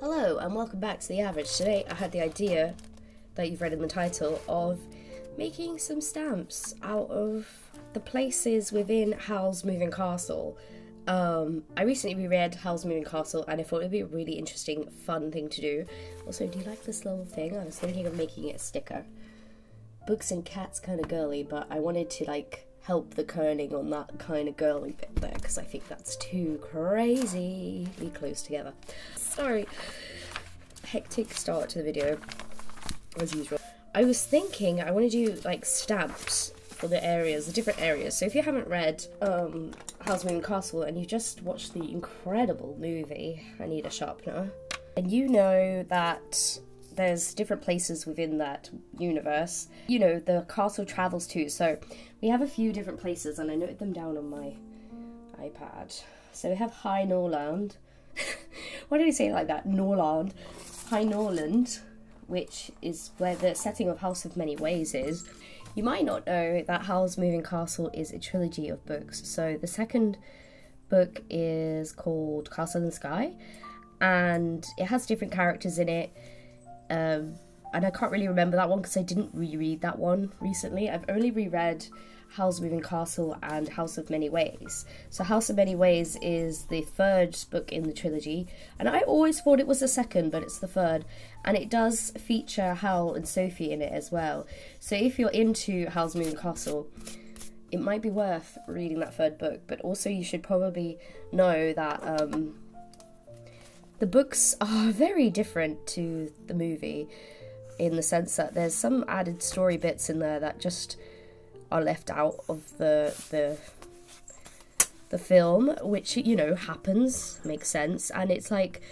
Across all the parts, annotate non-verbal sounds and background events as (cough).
Hello and welcome back to The Average. Today I had the idea that you've read in the title of making some stamps out of the places within Howl's Moving Castle. Um, I recently reread Howl's Moving Castle and I thought it'd be a really interesting, fun thing to do. Also, do you like this little thing? I was thinking of making it a sticker. Books and cats kind of girly, but I wanted to like help the kerning on that kind of girly bit there because I think that's too crazy. crazily close together. Sorry. Hectic start to the video, as usual. I was thinking I want to do like stamps for the areas, the different areas. So if you haven't read um, Moving Castle and you just watched the incredible movie, I Need a Sharpener, and you know that there's different places within that universe. You know, the castle travels too. So we have a few different places, and I noted them down on my iPad. So we have High Norland. (laughs) Why did he say it like that? Norland. High Norland, which is where the setting of House of Many Ways is. You might not know that Howl's Moving Castle is a trilogy of books. So the second book is called Castle in the Sky, and it has different characters in it. Um, and I can't really remember that one because I didn't reread that one recently. I've only reread Howl's Moving Castle and House of Many Ways. So House of Many Ways is the third book in the trilogy, and I always thought it was the second, but it's the third. And it does feature Howl and Sophie in it as well. So if you're into Howl's Moving Castle, it might be worth reading that third book. But also, you should probably know that um, the books are (laughs) very different to the movie in the sense that there's some added story bits in there that just are left out of the the the film, which you know happens, makes sense, and it's like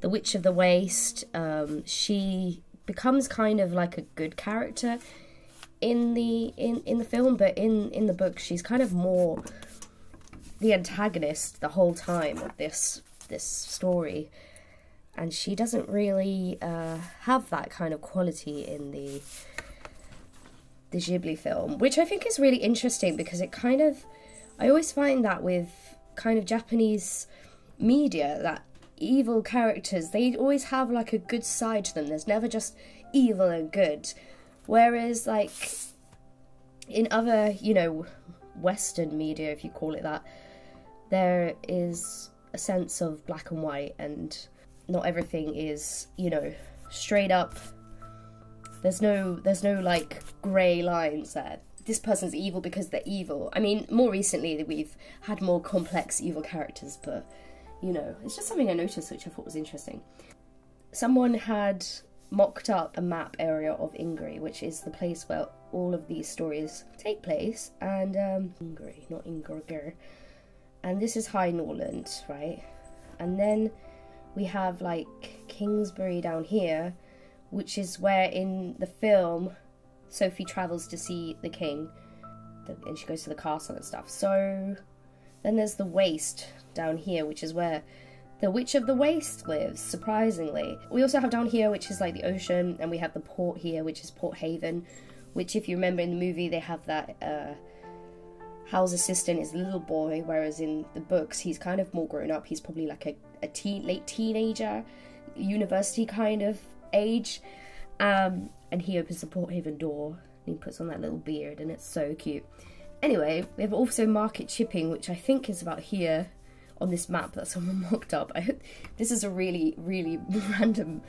the Witch of the Waste. Um, she becomes kind of like a good character in the in in the film, but in in the book she's kind of more the antagonist the whole time of this this story and she doesn't really uh, have that kind of quality in the the Ghibli film, which I think is really interesting because it kind of I always find that with kind of Japanese media that evil characters they always have like a good side to them. There's never just evil and good, whereas like in other you know Western media, if you call it that, there is a sense of black and white and not everything is, you know, straight up. There's no there's no like grey lines there. This person's evil because they're evil. I mean, more recently we've had more complex evil characters, but you know, it's just something I noticed which I thought was interesting. Someone had mocked up a map area of Ingri, which is the place where all of these stories take place, and um, Ingri, not Ingriger. And this is High Norland, right? And then we have like Kingsbury down here, which is where in the film Sophie travels to see the king and she goes to the castle and stuff. So then there's the Waste down here, which is where the Witch of the Waste lives, surprisingly. We also have down here, which is like the ocean, and we have the port here, which is Port Haven, which, if you remember in the movie, they have that. Uh, Howl's assistant is a little boy, whereas in the books he's kind of more grown up. He's probably like a, a teen, late teenager, university kind of age. Um, and he opens the Port Haven door and he puts on that little beard, and it's so cute. Anyway, we have also Market Chipping, which I think is about here on this map that someone (laughs) mocked up. I hope this is a really, really (laughs) random,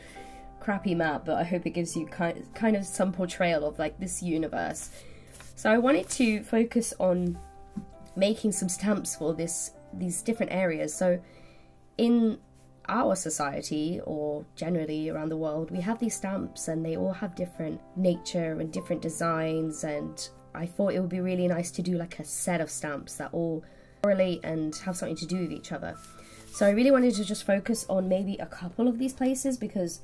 crappy map, but I hope it gives you kind kind of some portrayal of like this universe. So I wanted to focus on making some stamps for this these different areas. So in our society or generally around the world, we have these stamps and they all have different nature and different designs and I thought it would be really nice to do like a set of stamps that all correlate and have something to do with each other. So I really wanted to just focus on maybe a couple of these places because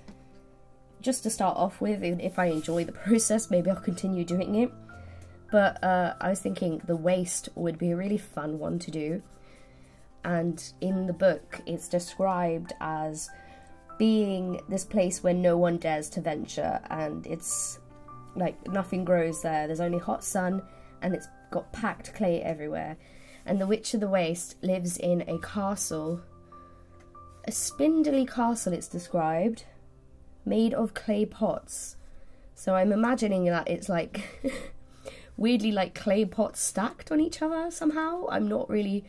just to start off with, if I enjoy the (laughs) process, maybe I'll continue doing it. But uh, I was thinking the waste would be a really fun one to do. And in the book, it's described as being this place where no one dares to venture, and it's like nothing grows there. There's only hot sun, and it's got packed clay everywhere. And the Witch of the Waste lives in a castle a spindly castle, it's described, made of clay pots. So I'm imagining that it's like (laughs) weirdly like clay pots stacked on each other somehow. I'm not really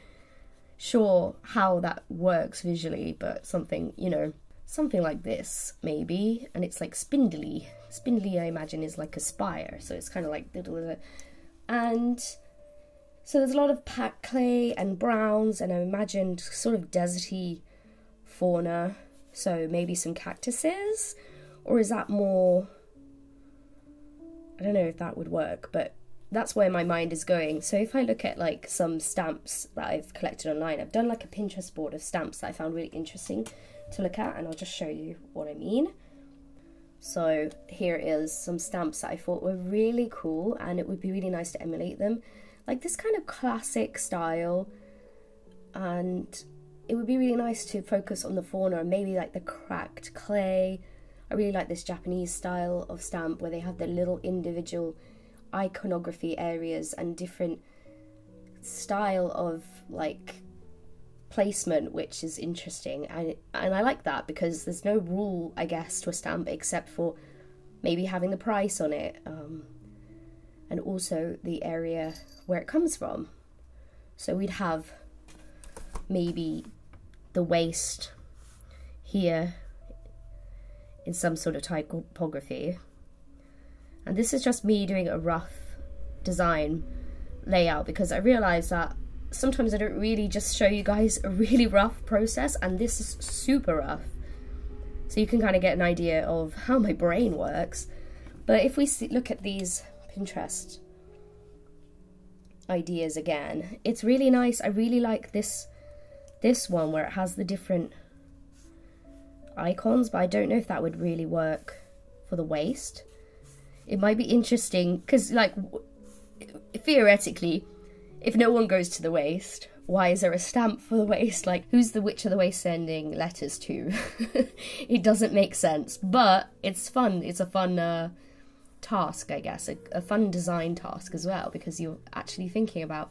sure how that works visually, but something, you know, something like this maybe. And it's like spindly. Spindly, I imagine, is like a spire. So it's kind of like and so there's a lot of packed clay and browns, and I imagined sort of deserty fauna. So maybe some cactuses, or is that more? I don't know if that would work, but that's where my mind is going. So if I look at like some stamps that I've collected online, I've done like a Pinterest board of stamps that I found really interesting to look at, and I'll just show you what I mean. So here is some stamps that I thought were really cool, and it would be really nice to emulate them like this kind of classic style and it would be really nice to focus on the fauna and maybe like the cracked clay i really like this japanese style of stamp where they have the little individual iconography areas and different style of like placement which is interesting and and I like that because there's no rule I guess to a stamp except for maybe having the price on it um, and also the area where it comes from. So we'd have maybe the waste here in some sort of typography. And this is just me doing a rough design layout because I realize that sometimes I don't really just show you guys a really rough process and this is super rough. So you can kind of get an idea of how my brain works. But if we see, look at these Pinterest ideas again. It's really nice. I really like this this one where it has the different icons, but I don't know if that would really work for the waste. It might be interesting because, like, theoretically, if no one goes to the waste, why is there a stamp for the (laughs) waste? Like, who's the witch of the waste sending letters to? (laughs) it doesn't make sense, but it's fun. It's a fun uh, task, I guess, a, a fun design task as well, because you're actually thinking about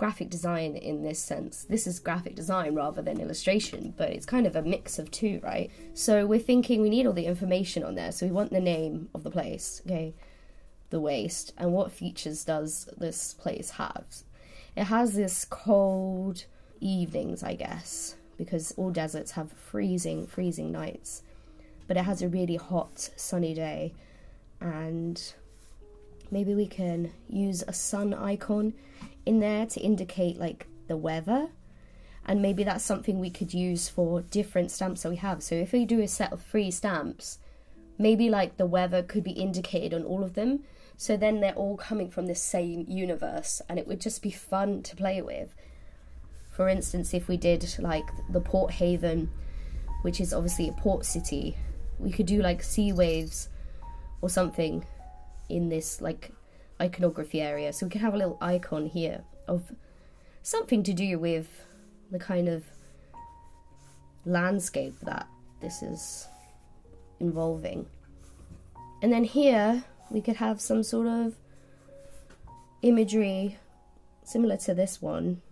graphic design in this sense. This is graphic design rather than illustration, but it's kind of a mix of two, right? So we're thinking we need all the information on there. So we want the name of the place, okay, the waste, and what features does this place have? It has this cold evenings, I guess, because all deserts have freezing, freezing nights. But it has a really hot, sunny day and maybe we can use a sun icon in there to indicate like the weather. And maybe that's something we could use for different stamps that we have. So if we do a set of three stamps maybe like the weather could be indicated on all of them. So then they're all coming from the same universe and it would just be fun to play with. For instance if we did like the port haven which is obviously a port city we could do like sea waves or something in this like iconography area. So we could have a little icon here of something to do with the kind of landscape that this is involving. And then here we could have some sort of imagery similar to this one.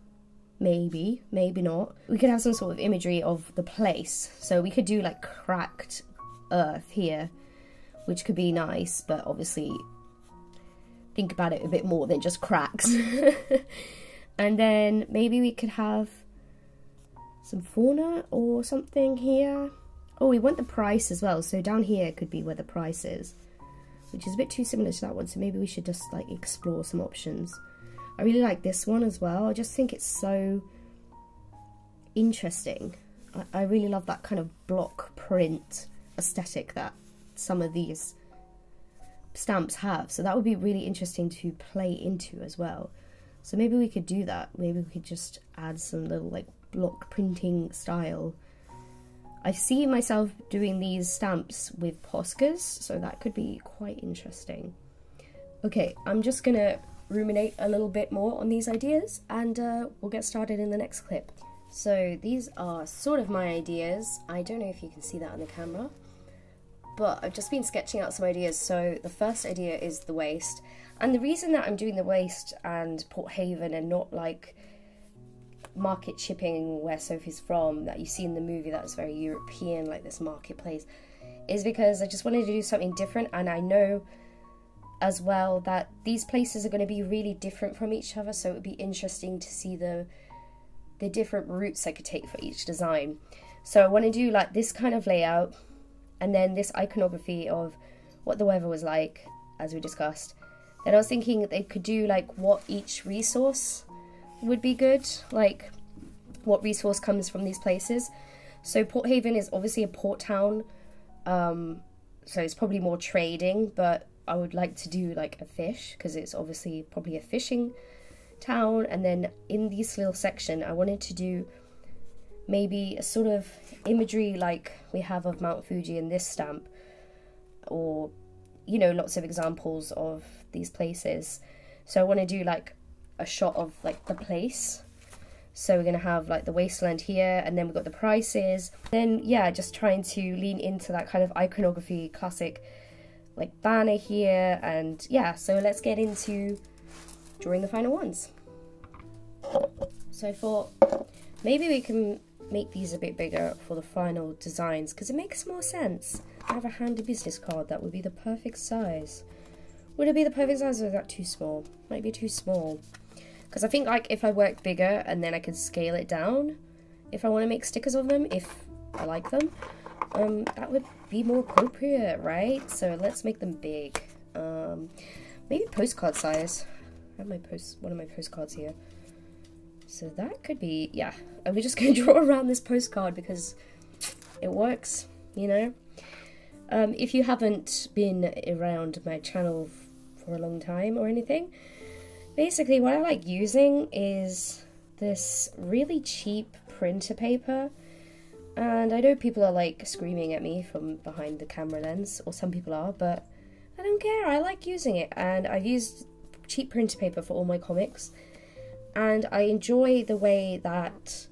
Maybe, maybe not. We could have some sort of imagery of the place. So we could do like cracked earth here which could be nice, but obviously think about it a bit more than just cracks. (laughs) and then maybe we could have some fauna or something here. Oh, we want the price as well, so down here could be where the price is, which is a bit too similar to that one, so maybe we should just like explore some options. I really like this one as well, I just think it's so interesting. I, I really love that kind of block print aesthetic that some of these stamps have. So that would be really interesting to play into as well. So maybe we could do that. Maybe we could just add some little like block printing style. I see myself doing these stamps with Poscas, so that could be quite interesting. Okay, I'm just gonna ruminate a little bit more on these ideas and uh, we'll get started in the next clip. So these are sort of my ideas. I don't know if you can see that on the camera but I've just been sketching out some ideas. So the first idea is the waste, and the reason that I'm doing the waste and Port Haven and not like Market Chipping where Sophie's from that you see in the movie that's very European, like this marketplace, is because I just wanted to do something different and I know as well that these places are going to be really different from each other so it would be interesting to see the the different routes I could take for each design. So I want to do like this kind of layout and then this iconography of what the weather was like as we discussed. Then I was thinking they could do like what each resource would be good, like what resource comes from these places. So Port Haven is obviously a port town, um, so it's probably more trading, but I would like to do like a fish because it's obviously probably a fishing town. And then in this little section, I wanted to do maybe a sort of imagery like we have of Mount Fuji in this stamp, or you know, lots of examples of these places. So I want to do like a shot of like the place. So we're gonna have like the wasteland here, and then we've got the prices. Then yeah, just trying to lean into that kind of iconography, classic like banner here, and yeah. So let's get into drawing the final ones. So I thought maybe we can make these a bit bigger for the final designs because it makes more sense. I have a handy business card that would be the perfect size. Would it be the perfect size or is that too small? Might be too small. Because I think like if I work bigger and then I can scale it down if I want to make stickers of them, if I like them, um, that would be more appropriate, right? So let's make them big. Um, maybe postcard size. I have my post, one of my postcards here. So that could be, yeah. And we're just (laughs) going to draw around this postcard because it works, you know? Um, if you haven't been around my channel for a long time or anything, basically what I like using is this really cheap printer paper. And I know people are like screaming at me from behind the camera lens, or some people are, but I don't care. I like using it. And I've used cheap printer paper for all my comics. And I enjoy the way that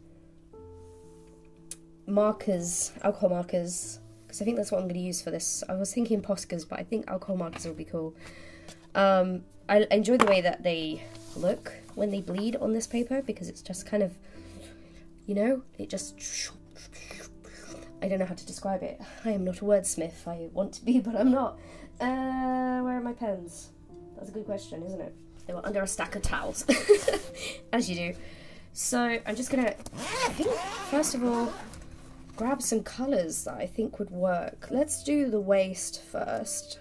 markers, alcohol markers, because I think that's what I'm going to use for this. I was thinking Poscas, but I think alcohol markers will be cool. Um, I enjoy the way that they look when they bleed on this paper because it's just kind of, you know, it just. I don't know how to describe it. I am not a wordsmith. I want to be, but I'm not. Uh, where are my pens? That's a good question, isn't it? They were under a stack of towels, (laughs) as you do. So I'm just gonna, I think, first of all, grab some colours that I think would work. Let's do the waste first.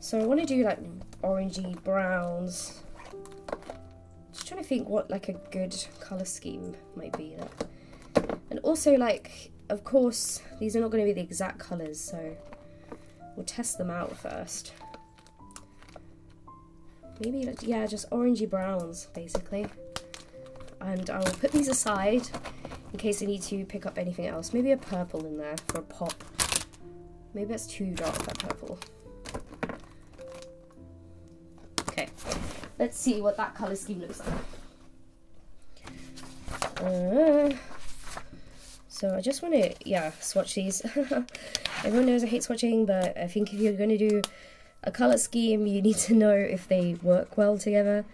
So I want to do like orangey browns. Just trying to think what like a good colour scheme might be. And also like, of course, these are not going to be the exact colours, so we'll test them out first. Maybe, yeah, just orangey browns, basically. And I will put these aside in case I need to pick up anything else. Maybe a purple in there for a pop. Maybe that's too dark, that purple. Okay, let's see what that colour scheme looks like. Uh, so I just want to, yeah, swatch these. (laughs) Everyone knows I hate swatching, but I think if you're going to do a colour scheme, you need to know if they work well together.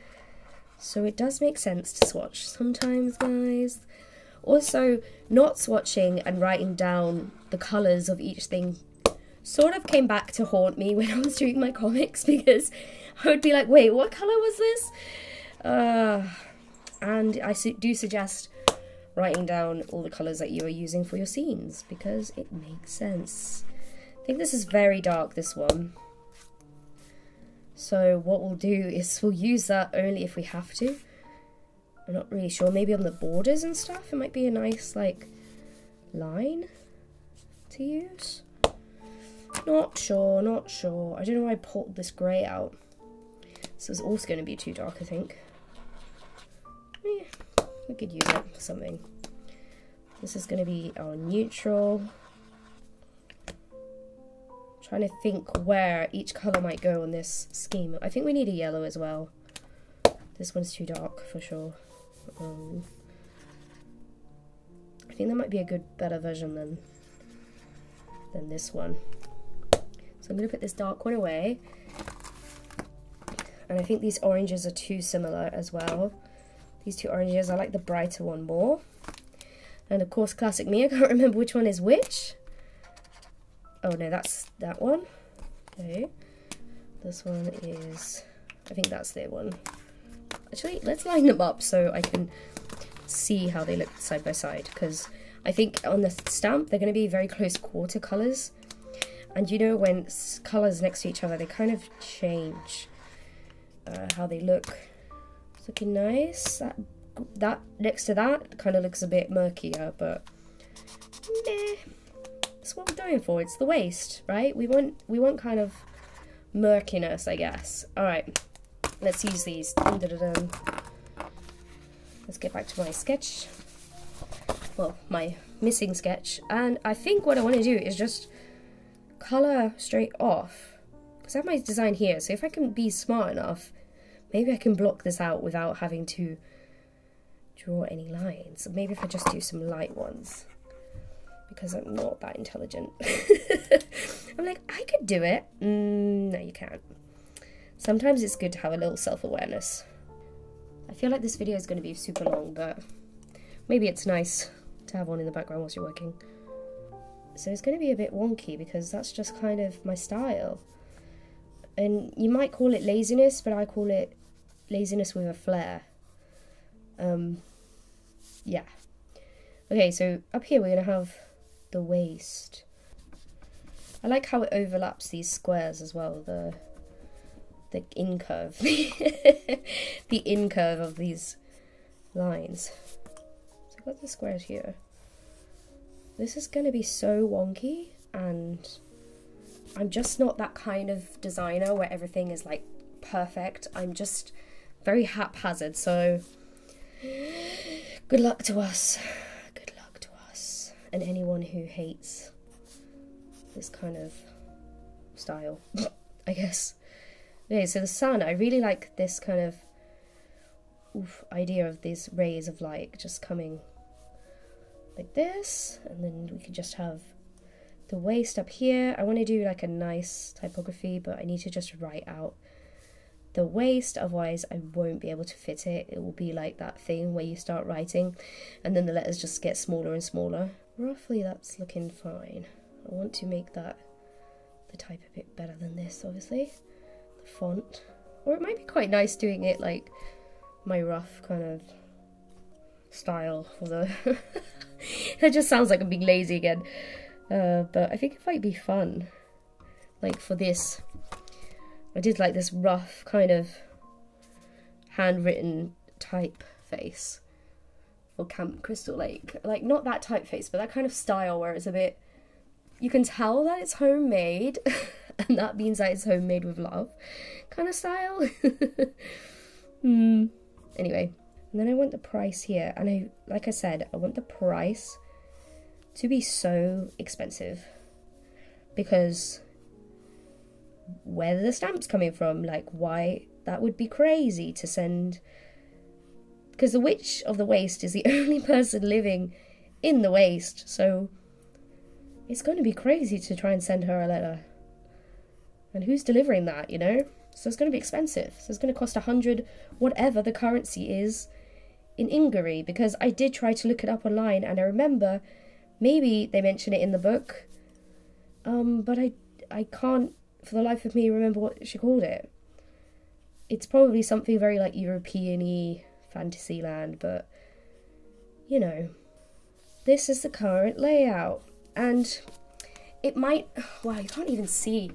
So it does make sense to swatch sometimes, guys. Also, not swatching and writing down the colours of each thing sort of came back to haunt me (laughs) when I was doing my comics because I would be like, wait, what colour was this? Uh, and I su do suggest writing down all the colours that you are using for your scenes because it makes sense. I think this is very dark, this one. So what we'll do is we'll use that only if we have to. I'm not really sure. Maybe on the borders and stuff, it might be a nice, like, line to use. Not sure, not sure. I don't know why I pulled this grey out. This is also going to be too dark, I think. Yeah, we could use it for something. This is going to be our neutral. Trying to think where each colour might go on this scheme. I think we need a yellow as well. This one's too dark for sure. Um, I think that might be a good, better version than than this one. So I'm going to put this dark one away. And I think these oranges are too similar as well. these two oranges. I like the brighter one more. And of course, classic me. I can't (laughs) remember which one is which. Oh no, that's that one. Okay. This one is, I think that's their one. Actually, let's line them up so I can see how they look side by side. Because I think on the stamp, they're going to be very close quarter colours. And you know when colours next to each other, they kind of change uh, how they look. It's looking nice. That, that next to that kind of looks a bit murkier, but meh. That's what we're going for. It's the waste, right? We want we want kind of murkiness, I guess. All right, let's use these. Dun, dun, dun, let's get back to my sketch. Well, my missing sketch, and I think what I want to do is just color straight off because I have my design here. So if I can be smart enough, maybe I can block this out without having to draw any lines. Maybe if I just do some light ones because I'm not that intelligent. (laughs) I'm like, I could do it. Mm, no, you can't. Sometimes it's good to have a little self-awareness. I feel like this video is going to be super long, but maybe it's nice to have one in the background whilst you're working. So it's going to be a bit wonky because that's just kind of my style. And you might call it laziness, but I call it laziness with a flair. Um, yeah. Okay, so up here we're going to have the waste. I like how it overlaps these squares as well, the the in curve. (laughs) the in curve of these lines. So I've got the squares here. This is going to be so wonky and I'm just not that kind of designer where everything is like perfect. I'm just very haphazard, so good luck to us. Good luck to us. And anyone who hates this kind of style, (laughs) I guess. Okay, so the sun, I really like this kind of oof, idea of these rays of light just coming like this and then we can just have the waste up here. I want to do like a nice typography but I need to just write out the waste otherwise I won't be able to fit it. It will be like that thing where you start writing and then the letters just get smaller and smaller roughly that's looking fine I want to make that the type a bit better than this obviously the font or it might be quite nice doing it like my rough kind of style the (laughs) that just sounds like I'm being lazy again. Uh, but I think it might be fun. Like for this, I did like this rough kind of handwritten typeface for Camp Crystal Lake. Like not that typeface, but that kind of style where it's a bit. You can tell that it's homemade, (laughs) and that means that it's homemade with love, kind of style. (laughs) hmm. Anyway, and then I want the price here. And I, like I said, I want the price to be so expensive because where the stamps coming from? Like, why? That would be crazy to send. Because the Witch of the Waste is the (laughs) only person living in the waste, so it's going to be crazy to try and send her a letter. And who's delivering that, you know? So it's going to be expensive. So it's going to cost a hundred, whatever the currency is in Ingary because I did try to look it up online and I remember maybe they mention it in the book, um, but I I can't for the life of me remember what she called it. It's probably something very like European-y Fantasyland, but you know, this is the current layout and it might well you can't even see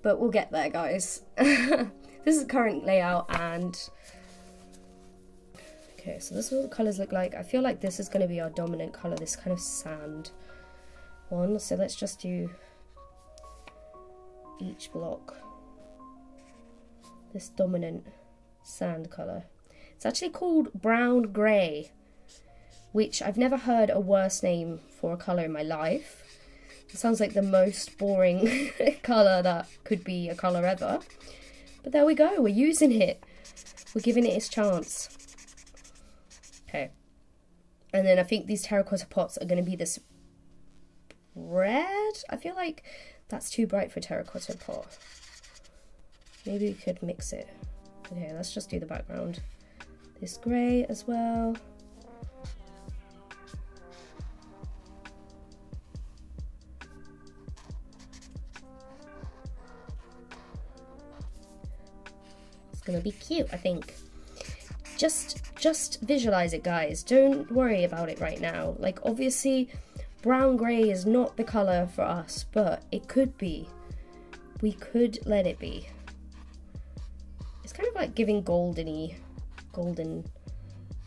but we'll get there guys (laughs) this is the current layout and Okay, so this is what the colours look like. I feel like this is going to be our dominant colour, this kind of sand one. So let's just do each block. This dominant sand colour. It's actually called brown grey, which I've never heard a worse name for a colour in my life. It sounds like the most boring (laughs) colour that could be a colour ever. But there we go, we're using it. We're giving it its chance. Okay. And then I think these terracotta pots are going to be this red. I feel like that's too bright for terracotta pot. Maybe we could mix it. Okay, let's just do the background. This grey as well. It's gonna be cute, I think. Just, just visualize it, guys. Don't worry about it right now. Like, obviously, brown grey is not the colour for us, but it could be. We could let it be. It's kind of like giving goldeny, golden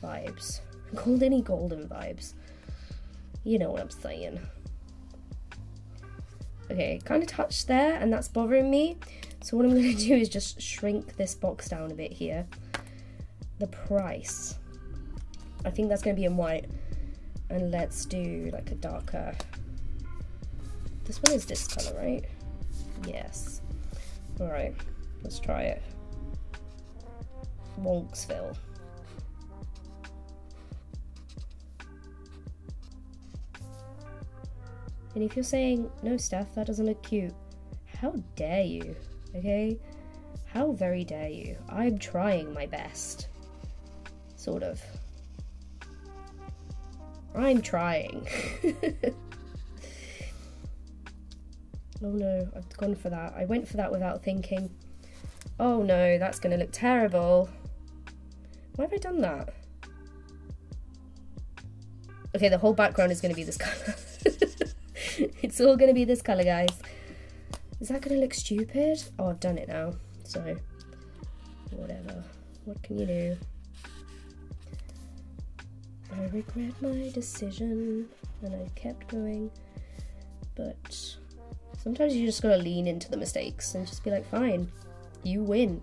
vibes. Goldeny golden vibes. You know what I'm saying. Okay, kind of touched there, and that's bothering me. So what I'm going to do is just shrink this box down a bit here the price. I think that's going to be in white. And let's do like a darker. This one is this color, right? Yes. Alright, let's try it. Wonksville. And if you're saying, no, Steph, that doesn't look cute, how dare you, okay? How very dare you? I'm trying my best. Sort of. I'm trying. (laughs) oh no, I've gone for that. I went for that without thinking. Oh no, that's going to look terrible. Why have I done that? Okay, the whole background is going to be this colour. (laughs) it's all going to be this colour, guys. Is that going to look stupid? Oh, I've done it now. So, whatever. What can you do? I regret my decision and I kept going. But sometimes you just gotta lean into the mistakes and just be like, fine, you win.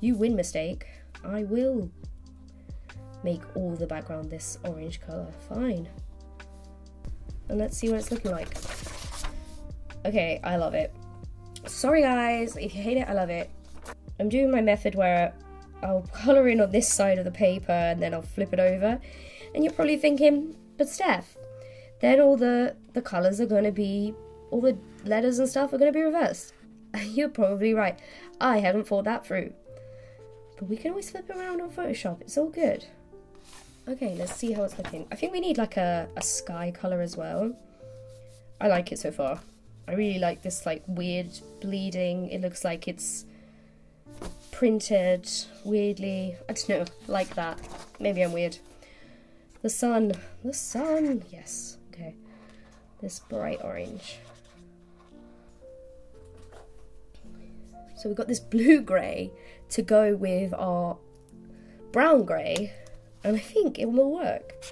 You win, mistake. I will make all the background this orange colour. Fine. And let's see what it's looking like. Okay, I love it. Sorry guys, if you hate it, I love it. I'm doing my method where I'll (laughs) colour in on this side of the paper and then I'll flip it over and you're probably thinking, but Steph, then all the, the colours are going to be, all the letters and stuff are going to be reversed. (laughs) you're probably right. I haven't thought that through. But we can always flip it around on Photoshop. It's all good. Okay, let's see how it's looking. I think we need like a, a sky colour as well. I like it so far. I really like this like weird bleeding. It looks like it's printed weirdly. I don't know, like that. Maybe I'm weird. The sun. The sun. Yes. Okay. This bright orange. So we've got this blue grey to go with our brown grey. And I think it will work.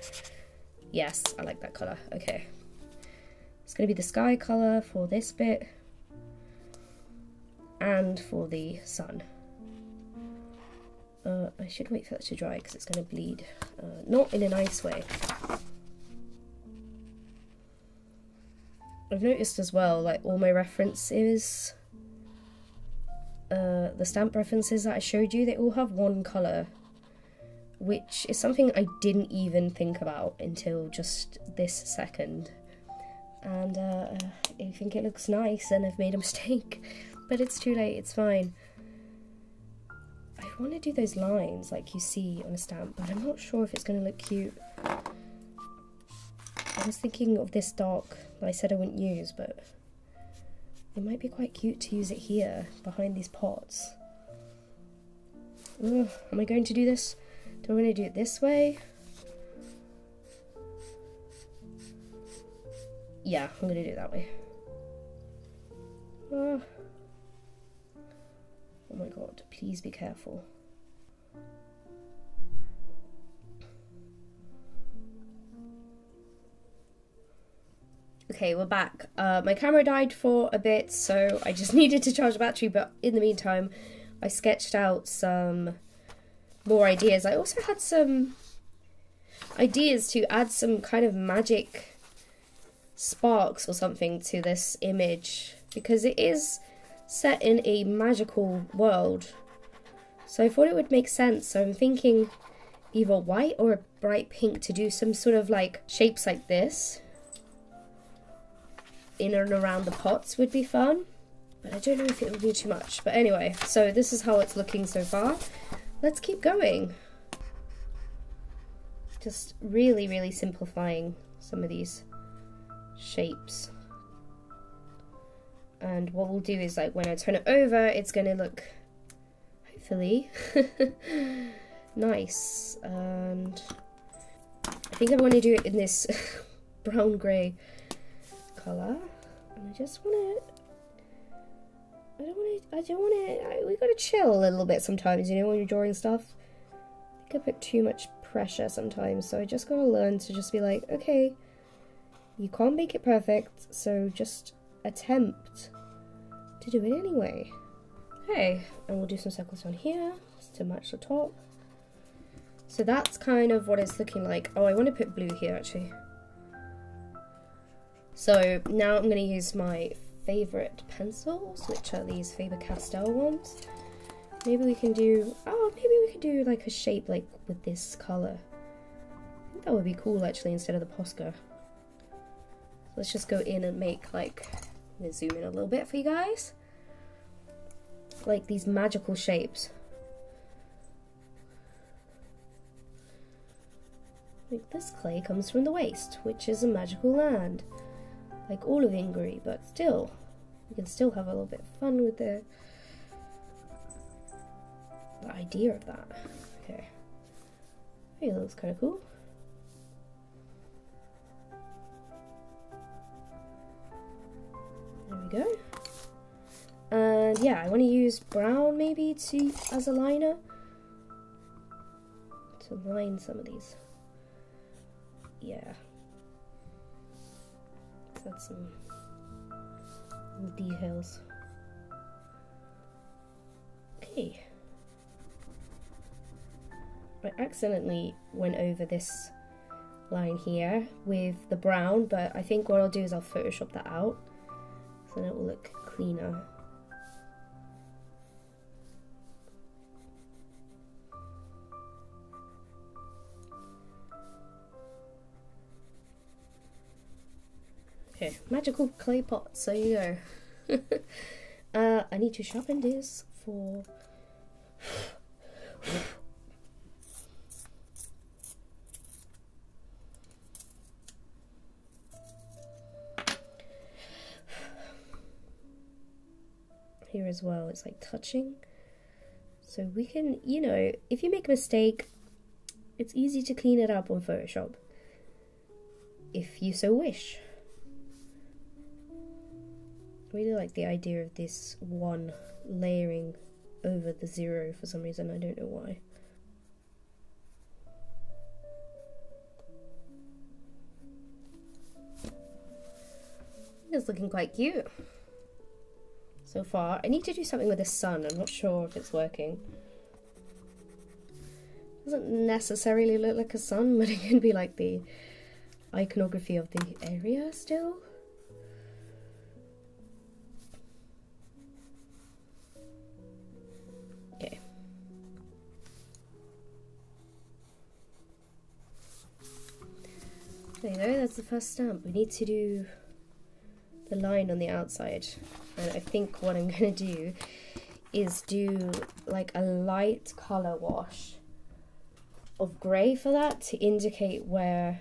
Yes, I like that colour. Okay. It's going to be the sky colour for this bit. And for the sun. Uh, I should wait for that to dry because it's going to bleed. Uh, not in a nice way. I've noticed as well, like all my references, uh, the stamp references that I showed you, they all have one colour. Which is something I didn't even think about until just this second. And uh, I think it looks nice and I've made a (laughs) mistake. But it's too late, it's fine. I want to do those lines like you see on a stamp, but I'm not sure if it's going to look cute. I was thinking of this dark that I said I wouldn't use, but it might be quite cute to use it here, behind these pots. Ugh, am I going to do this? Do I want to do it this way? Yeah, I'm going to do it that way. Oh my god, please be careful. Okay, we're back. Uh, my camera died for a bit, so I just (laughs) needed to charge the battery, but in the meantime, I sketched out some more ideas. I also had some ideas to add some kind of magic sparks or something to this image because it is set in a magical world. So I thought it would make sense. So I'm thinking either white or a bright pink to do some sort of like shapes like this in and around the pots would be fun. But I don't know if it would be too much. But anyway, so this is how it's looking so far. Let's keep going. Just really, really simplifying some of these shapes. And what we'll do is like when I turn it over, it's gonna look hopefully (laughs) nice. And I think I want to do it in this (laughs) brown grey colour. And I just want to I don't want to. I don't want to. We gotta chill a little bit sometimes, you know, when you're drawing stuff. I think I put too much pressure sometimes, so I just gotta learn to just be like, okay, you can't make it perfect, so just attempt to do it anyway. Okay, and we'll do some circles on here to match the top. So that's kind of what it's looking like. Oh, I want to put blue here actually. So now I'm going to use my favorite pencils, which are these Faber-Castell ones. Maybe we can do, oh, maybe we could do like a shape like with this color. I think that would be cool actually instead of the Posca. Let's just go in and make like, zoom in a little bit for you guys. Like these magical shapes. Like this clay comes from the waste, which is a magical land like all of Ingary, but still, we can still have a little bit of fun with the, the idea of that. Okay. Hey, that looks kind of cool. There we go. And yeah, I want to use brown maybe to as a liner to line some of these. Yeah some details. Okay. I accidentally went over this line here with the brown, but I think what I'll do is I'll Photoshop that out so then it will look cleaner. Okay, magical clay pot, so you go. (laughs) uh, I need to sharpen this for... Here as well, it's like touching. So we can, you know, if you make a mistake, it's easy to clean it up on Photoshop. If you so wish really like the idea of this one layering over the zero for some reason, I don't know why. It's looking quite cute so far. I need to do something with the sun. I'm not sure if it's working. Doesn't necessarily look like a sun, (laughs) but it can be like the iconography of the area still. The first stamp. We need to do the line on the outside. And I think what I'm (laughs) going to do is do like a light colour wash of grey for that to indicate where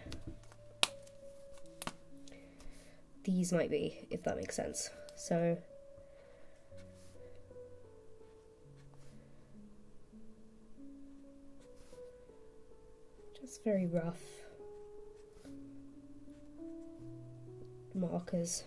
these might be, if that makes sense. So just very rough. Markers.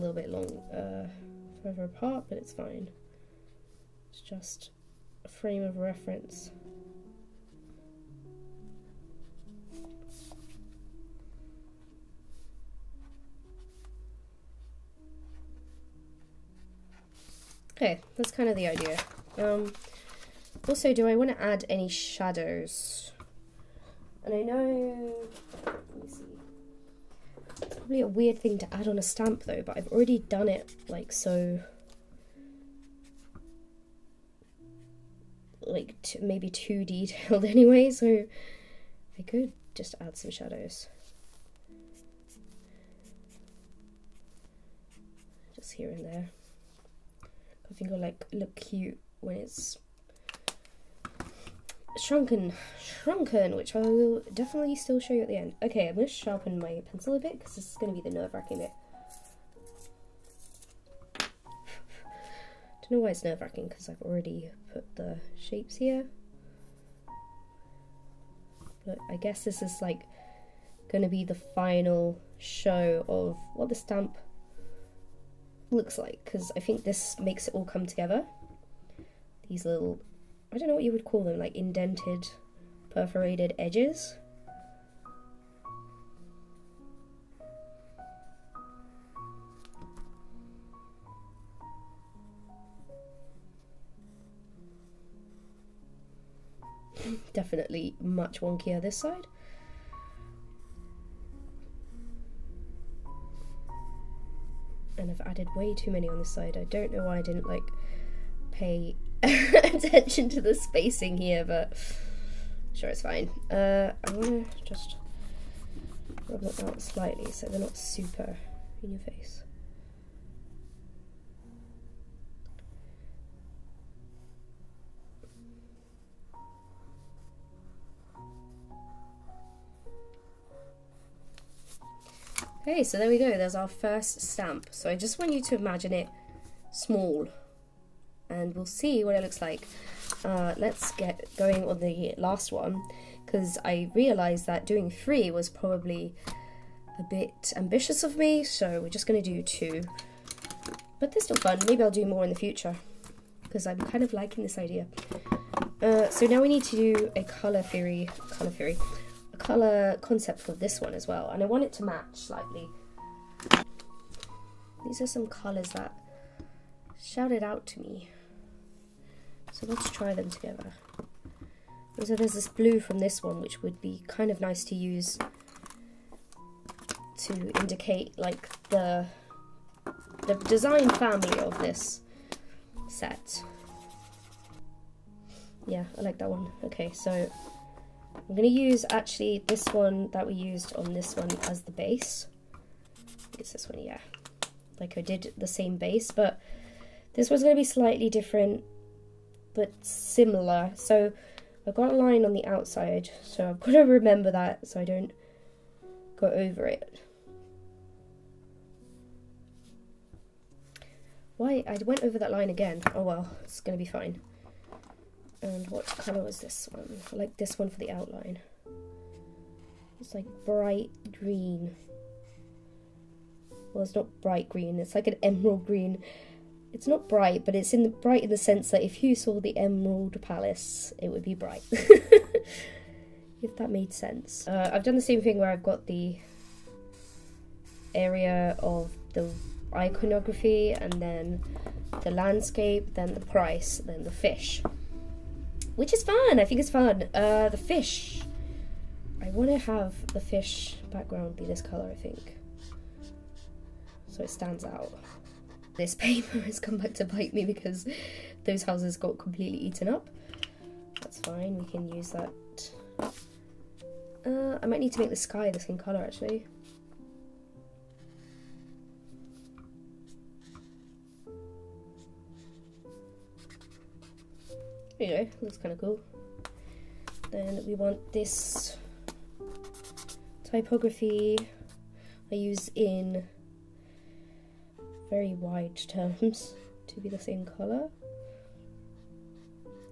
Little bit long, uh, further apart, but it's fine. It's just a frame of reference. Okay, that's kind of the idea. Um, also, do I want to add any shadows? And I know, probably a weird thing to add on a stamp though, but I've already done it like so. Like maybe too detailed (laughs) anyway, so I could just add some shadows. Just here and there. I think it'll like look cute when it's shrunken, shrunken, which I will definitely still show you at the end. Okay, I'm going to sharpen my pencil a bit because this is going to be the nerve-wracking bit. Don't know why it's nerve-wracking because I've already put the shapes here. But I guess this is like going to be the final show of what the stamp looks like because I think this makes it all come together. These little I don't know what you would call them, like indented, perforated edges. (laughs) Definitely much wonkier this side. And I've added way too many on this side. I don't know why I didn't like pay (laughs) attention to the spacing here, but sure it's fine. Uh, I want to just rub them out slightly so they're not super in your face. Okay, so there we go. There's our first stamp. So I just want you to imagine it small and we'll see what it looks like. Uh, let's get going on the last one because I realized that doing three was probably a bit ambitious of me, so we're just going to do two. But they're still fun. Maybe I'll do more in the future because I'm kind of liking this idea. Uh, so now we need to do a color theory, color theory, a color concept for this one as well, and I want it to match slightly. These are some colors that shouted out to me. So let's try them together. so there's this blue from this one, which would be kind of nice to use to indicate like the the design family of this set. Yeah, I like that one. Okay, so I'm going to use actually this one that we used on this one as the base. It's this one, yeah. Like I did the same base, but this one's going to be slightly different but similar. So I've got a line on the outside, so I've (laughs) got to remember that so I don't go over it. Why? I went over that line again. Oh well, it's going to be fine. And what colour was this one? I like this one for the outline. It's like bright green. Well, it's not bright green, it's like an emerald green it's not bright, but it's in the bright in the sense that if you saw the Emerald Palace, it would be bright. (laughs) if that made sense. Uh, I've done the same thing where I've got the area of the iconography and then the landscape, then the price, then the fish. Which is fun, I think it's fun. Uh, the fish. I want to have the fish background be this colour, I think. So it stands out this (laughs) paper has come back to bite me because those houses got completely eaten up. That's fine, we can use that. Uh, I might need to make the sky the same colour actually. There you go, looks kind of cool. Then we want this typography I use in very wide terms to be the same colour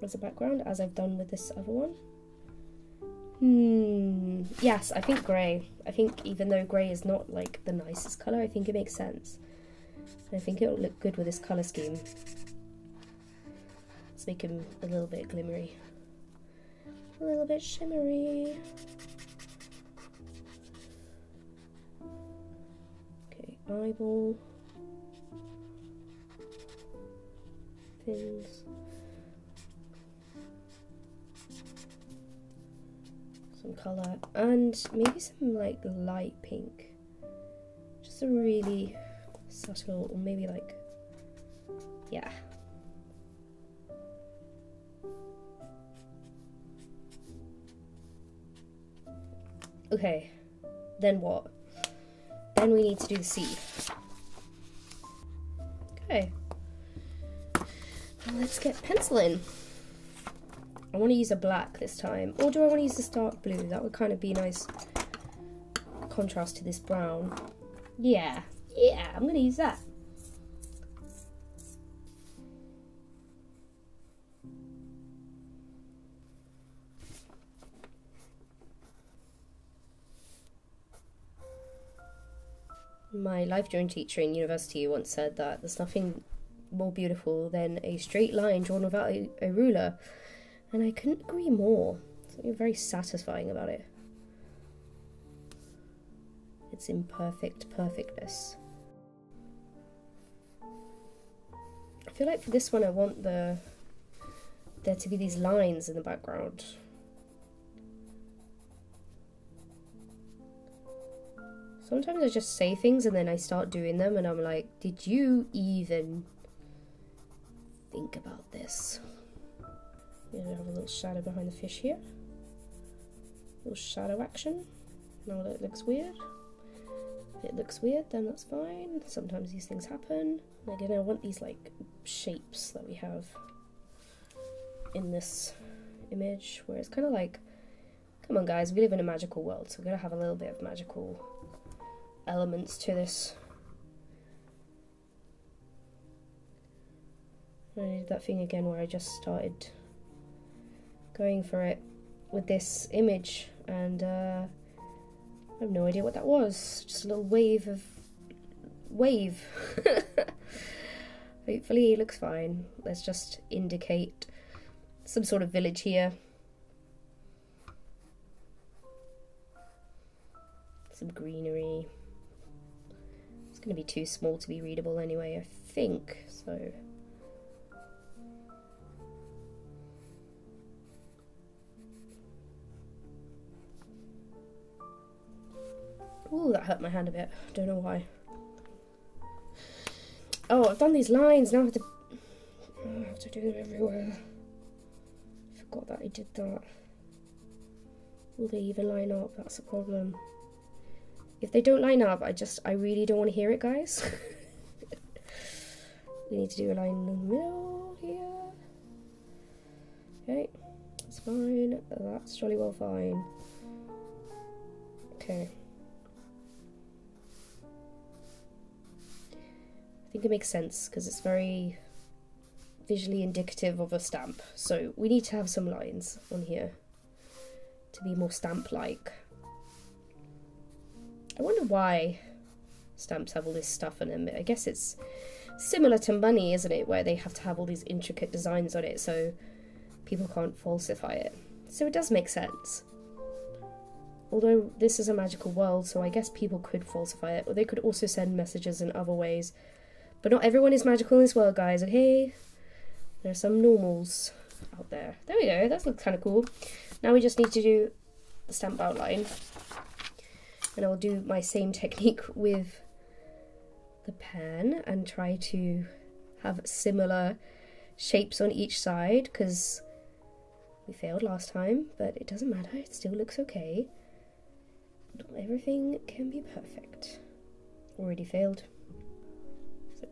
as the background as I've done with this other one. Hmm, yes, I think grey. I think even though grey is not like the nicest colour, I think it makes sense. And I think it'll look good with this colour scheme. Let's make him a little bit glimmery. A little bit shimmery. Okay, eyeball. Some colour and maybe some like light pink. Just a really subtle, or maybe like, yeah. Okay, then what? Then we need to do the C. Okay. Let's get penciling. I want to use a black this time. Or do I want to use this dark blue? That would kind of be nice contrast to this brown. Yeah, yeah, I'm going to use that. My life drawing teacher in university once said that there's nothing more beautiful than a straight line drawn without a, a ruler. And I couldn't agree more. Something very satisfying about it. Its imperfect perfectness. I feel like for this one I want the there to be these lines in the background. Sometimes I just say things and then I start doing them and I'm like, did you even think about this? We have a little shadow behind the fish here. Little shadow action. Now that it looks weird. If it looks weird, then that's fine. Sometimes these things happen. Again, I want these like shapes that we have in this image, where it's kind of like, come on guys, we live in a magical world, so we're gonna have a little bit of magical elements to this. I did that thing again where I just started going for it with this image and uh, I have no idea what that was. Just a little wave of wave. (laughs) Hopefully it looks fine. Let's just indicate some sort of village here. Some greenery. It's going to be too small to be readable anyway, I think, so... Ooh, that hurt my hand a bit. Don't know why. Oh, I've done these lines. Now I have to, I have to do them everywhere. Forgot that I did that. Will they even line up? That's a problem. If they don't line up, I just, I really don't want to hear it, guys. (laughs) we need to do a line in the middle here. Okay, that's fine. That's jolly well fine. Okay. I think it makes sense because it's very visually indicative of a stamp. So we need to have some lines on here to be more stamp-like. I wonder why stamps have all this stuff on them. I guess it's similar to money, isn't it? Where they have to have all these intricate designs on it so people can't falsify it. So it does make sense. Although this is a magical world, so I guess people could falsify it, or they could also send messages in other ways but not everyone is magical in this world, guys, okay? There are some normals out there. There we go, that looks kind of cool. Now we just need to do the stamp outline. And I'll do my same technique (laughs) with the pen and try to have similar shapes on each side because we failed last time, but it doesn't matter, it still looks okay. Not everything can be perfect. Already failed.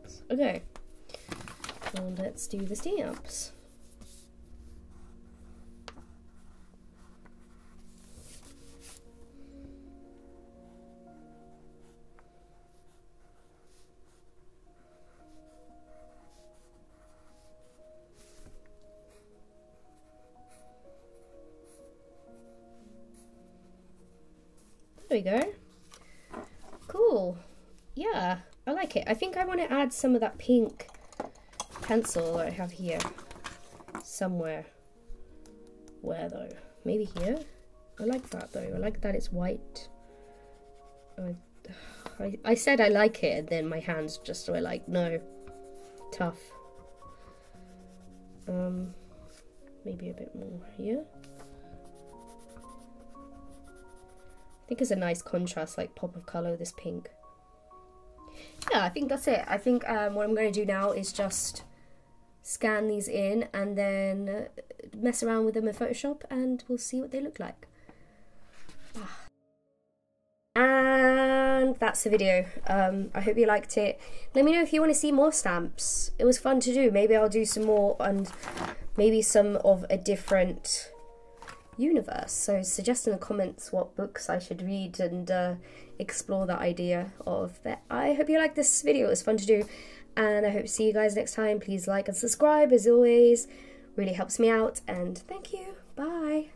Six. Okay. Let's do the stamps. There we go. Cool. Yeah. I like it. I think I want to add some of that pink pencil that I have here somewhere. Where though? Maybe here? I like that though. I like that it's white. I, I, I said I like it and then my hands just were like, no. Tough. Um, maybe a bit more here. I think it's a nice contrast, like pop of colour, this pink. Yeah, I think that's it. I think um, what I'm going to do now is just scan these in and then mess around with them in Photoshop and we'll see what they look like. Ah. And that's the video. Um, I hope you liked it. Let me know if you want to see more stamps. It was fun to do. Maybe I'll do some more and maybe some of a different universe. So suggest in the comments what books I should read and uh, explore that idea of that. I hope you liked this video. It was fun to do. And I hope to see you guys next time. Please like and subscribe as always. Really helps me out. And thank you. Bye.